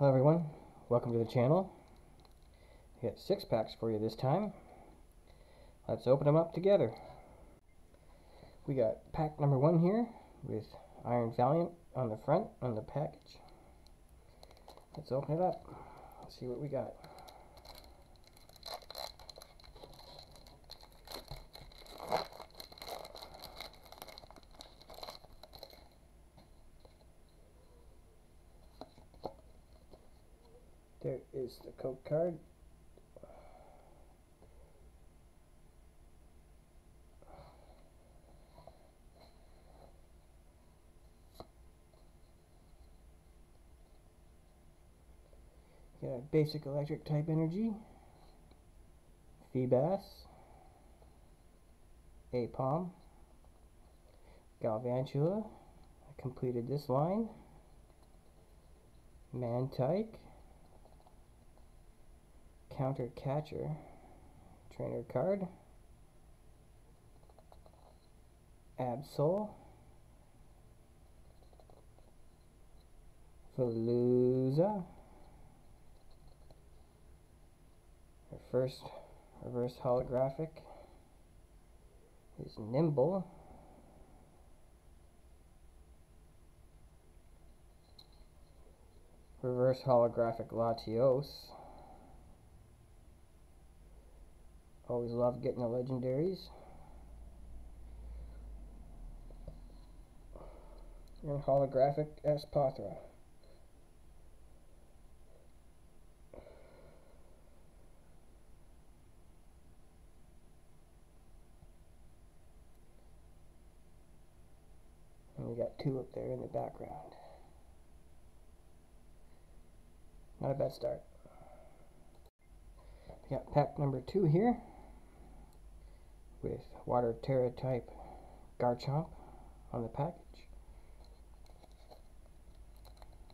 Hello everyone, welcome to the channel. We got six packs for you this time. Let's open them up together. We got pack number one here with Iron Valiant on the front on the package. Let's open it up. Let's see what we got. There is the code card. Got basic electric type energy, Feebas, Aipom, Galvantula, I completed this line, Mantyke, Counter Catcher, Trainer card, Absol, Veluza, our first reverse holographic is Nymble. Reverse holographic Latios. Always love getting the legendaries. And holographic Espathra. And we got two up there in the background. Not a bad start. We got pack number two here with Water Tera type Garchomp on the package.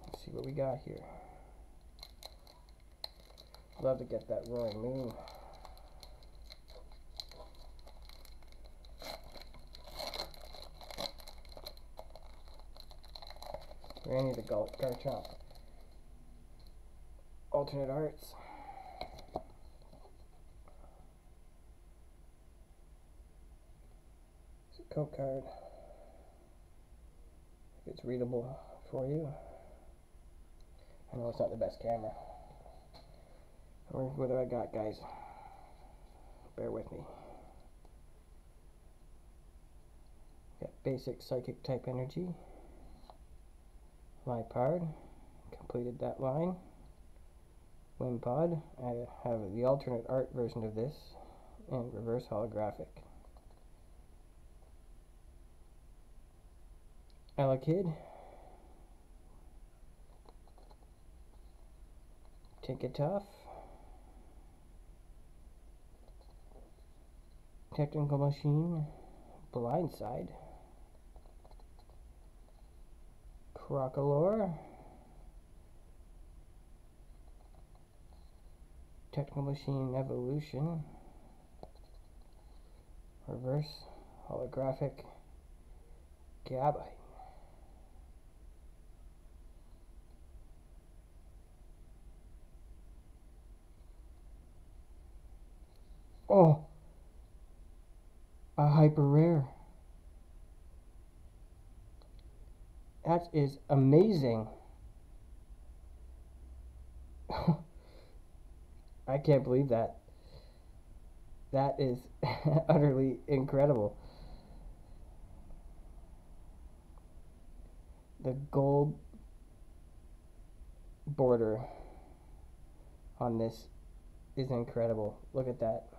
Let's see what we got here. Love to get that Roaring Moon. Randy the Gar Garchomp. Alternate arts. It's a code card. It's readable for you. I know it's not the best camera. Or what do I got, guys? Bear with me. Got basic psychic type energy. Liepard, completed that line. Wimpod, I have the alternate art version of this, and reverse holographic. Elekid, Tinkatuff, Technical Machine, Blindside. Crocolore, Technical Machine Evolution, Reverse Holographic Gabite. Oh, a hyper rare. That is amazing. I can't believe that. That is utterly incredible. The gold border on this is incredible. Look at that.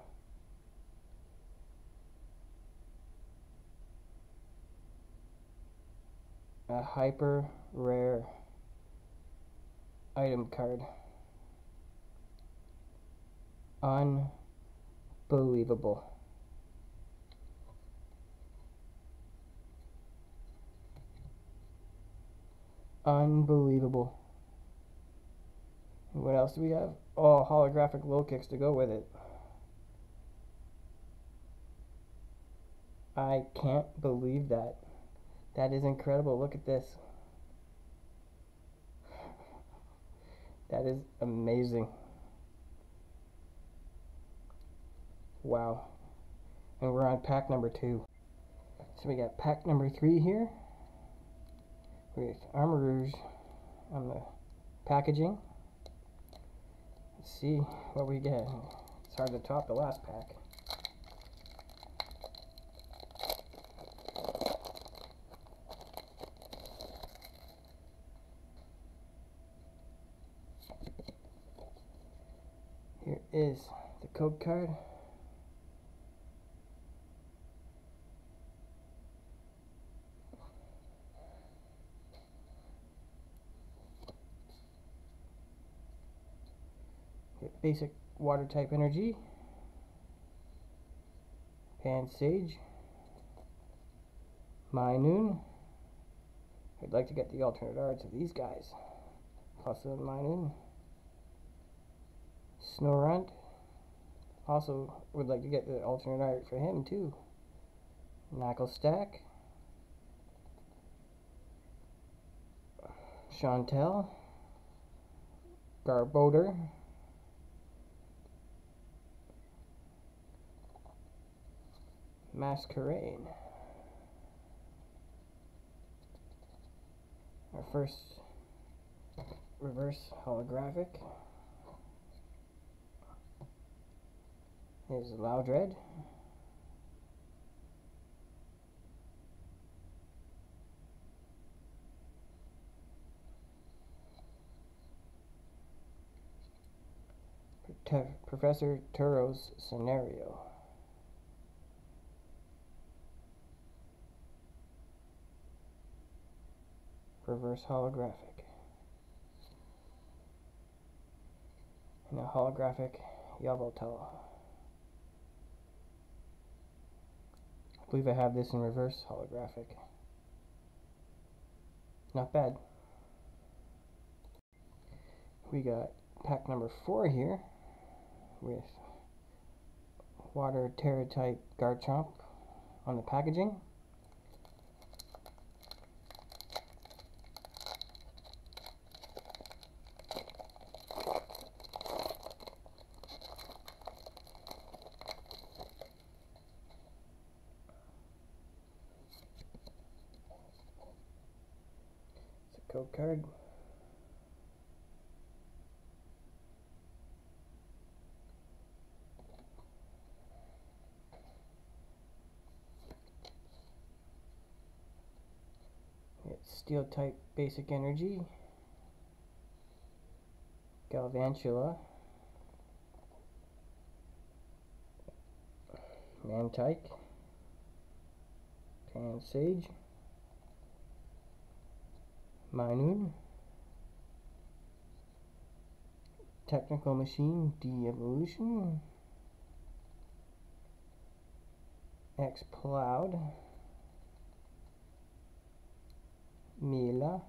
A hyper rare item card. Unbelievable. Unbelievable. What else do we have? Oh, holographic Lokix to go with it. I can't believe that. That is incredible. Look at this. That is amazing. Wow. And we're on pack number two. So we got pack number three here with Armarouge on the packaging. Let's see what we get. It's hard to top the last pack. Here is the code card. basic water type energy, Pansage, Minun. I'd like to get the alternate arts of these guys. Also Minun. Snorunt. Also would like to get the alternate art for him too. Naclstack. Chantel. Garbodor. Masquerain. Our first reverse holographic is Loudred. Professor Turo's scenario. reverse holographic. And a holographic Yveltal. I believe I have this in reverse holographic. Not bad. We got pack number four here with water Tera type Garchomp on the packaging. Code card. It's steel type basic energy. Galvantula. Mantyke. Pansage. Minun. Technical Machine De-Evolution. Exploud. Mila.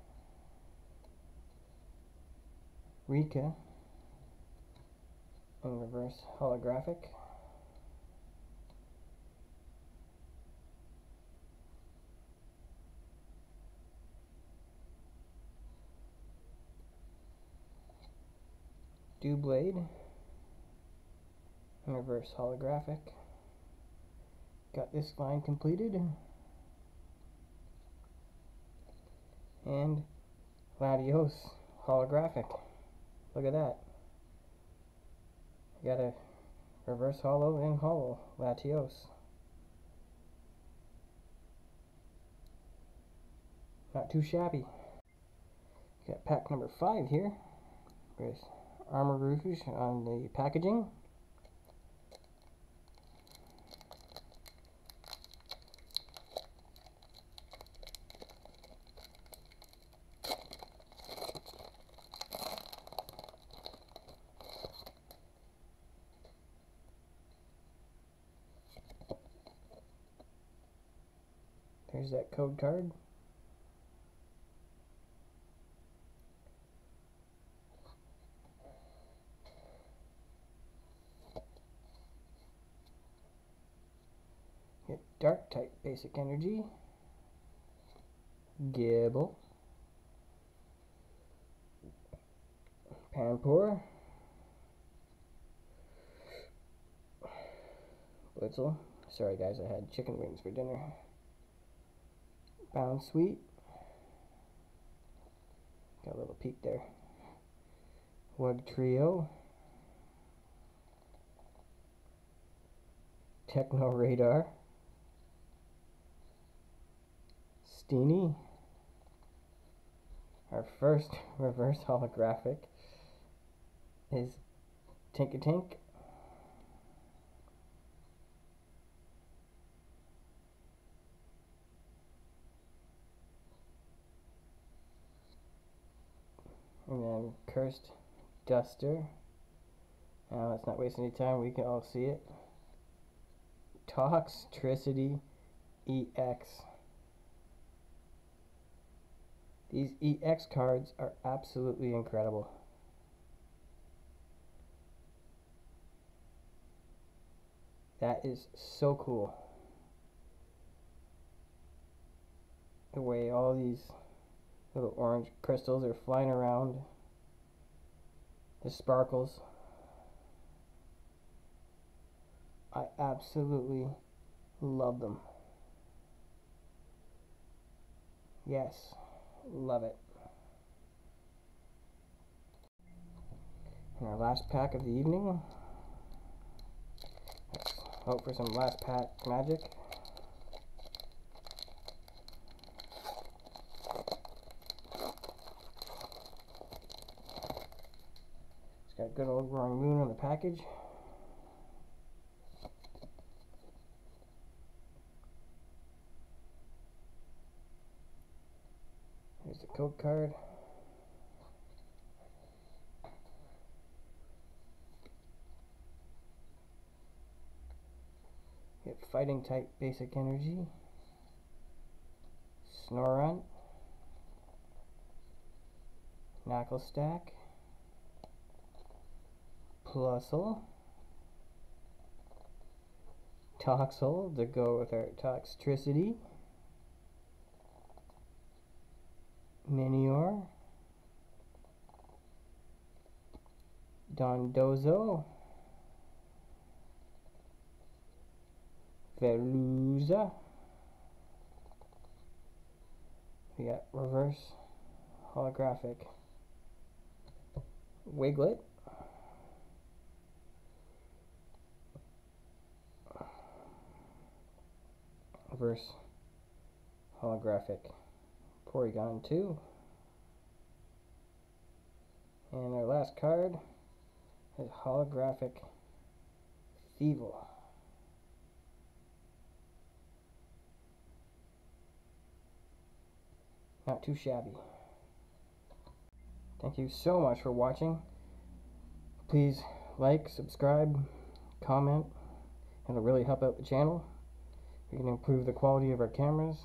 Rika. And reverse holographic. Doublade, reverse holographic. Got this line completed. And Latios holographic. Look at that. Got a reverse hollow and hollow Latios. Not too shabby. Got pack number five here with Armarouge on the packaging. There's that code card. Dark type basic energy. Gible. Panpour. Blitzle. Sorry guys, I had chicken wings for dinner. Bound Sweet, Got a little peek there. Wug Trio, Techno Radar. Steenee. Our first reverse holographic is Tinkatink. And then Cursed Duster. Now let's not waste any time, we can all see it. Toxtricity EX. These EX cards are absolutely incredible. That is so cool. The way all these little orange crystals are flying around. The sparkles. I absolutely love them. Yes, love it. And our last pack of the evening. Let's hope for some last pack magic. It's got good old Roaring Moon on the package. Code card. Get fighting type basic energy. Snorunt. Naclstack. Plusle. Toxel to go with our Toxtricity. Minior, Dondozo, Veluza. We got reverse holographic Wiglett. Reverse holographic Porygon 2. And our last card is holographic Thievul. Not too shabby. Thank you so much for watching. Please like, subscribe, comment. It'll really help out the channel. We can improve the quality of our cameras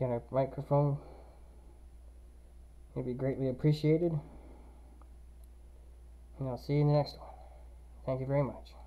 get our microphone. It'd be greatly appreciated. And I'll see you in the next one. Thank you very much.